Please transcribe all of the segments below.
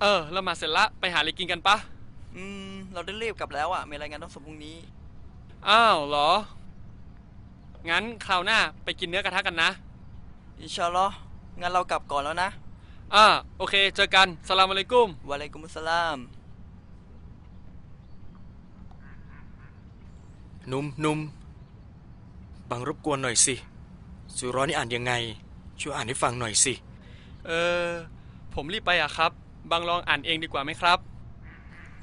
เออละหมาดเสร็จละ ไปหาอะไรกินกันปะ อืม เราได้รีบกลับแล้วอะ มีรายงานต้องส่งพรุ่งนี้ อ้าวเหรอ งั้นคราวหน้าไปกินเนื้อกระทะกันนะ อินชาอัลลอฮ์งั้นเรากลับก่อนแล้วนะ อ่า โอเค เจอกันสลามอะลัยกุม วะอะลัยกุมุสสลามนุ่มนุ่มบังรบกวนหน่อยสิสุร้อนนี่อ่านยังไง ช่วยอ่านให้ฟังหน่อยสิ เออ ผมรีบไปอะครับ บางลองอ่านเองดีกว่าไหมครับ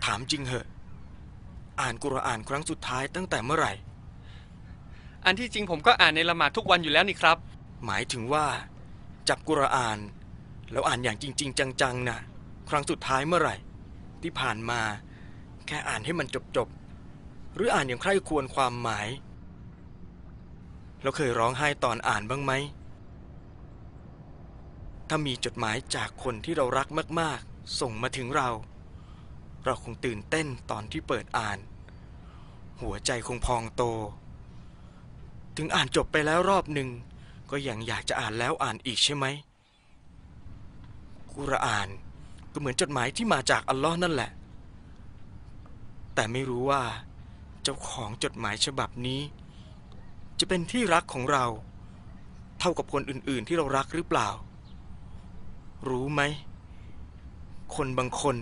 ถามจริงเหอะ อ่านกุรอานครั้งสุดท้ายตั้งแต่เมื่อไหร่ อันที่จริงผมก็อ่านในละหมาดทุกวันอยู่แล้วนี่ครับ หมายถึงว่า จับกุรอาน แล้วอ่านอย่างจริง ๆ จังๆนะครั้งสุดท้ายเมื่อไหร่ ที่ผ่านมา แค่อ่านให้มันจบๆหรืออ่านอย่างใคร่ควรความหมายแล้วเคยร้องไห้ตอนอ่านบ้างไหมถ้ามีจดหมายจากคนที่เรารักมาก ๆ ส่งมาถึงเรา เราคงตื่นเต้นตอนที่เปิดอ่าน หัวใจคงพองโต ถึงอ่านจบไปแล้วรอบหนึ่ง ก็ยังอยากจะอ่านแล้วอ่านอีกใช่ไหมกุรอานก็เหมือนจดหมายที่มาจากอัลลอฮ์นั่นแหละ แต่ไม่รู้ว่า เจ้าของจดหมายฉบับนี้ จะเป็นที่รักของเรา เท่ากับคนอื่นๆที่เรารักหรือเปล่า รู้ไหม คนบางคน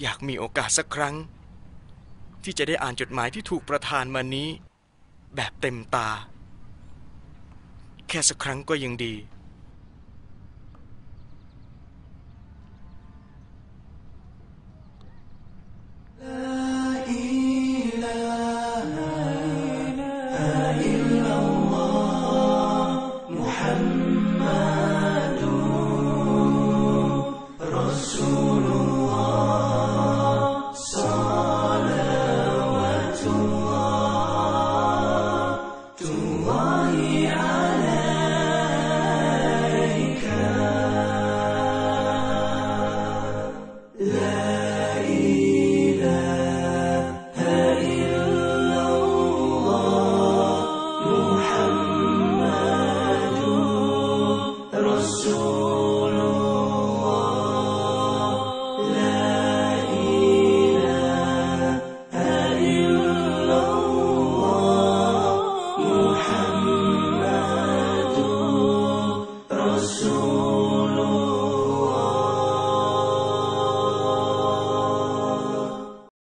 อยากมีโอกาสสักครั้ง ที่จะได้อ่านจดหมายที่ถูกประทานมานี้ แบบเต็มตา แค่สักครั้งก็ยังดี joy.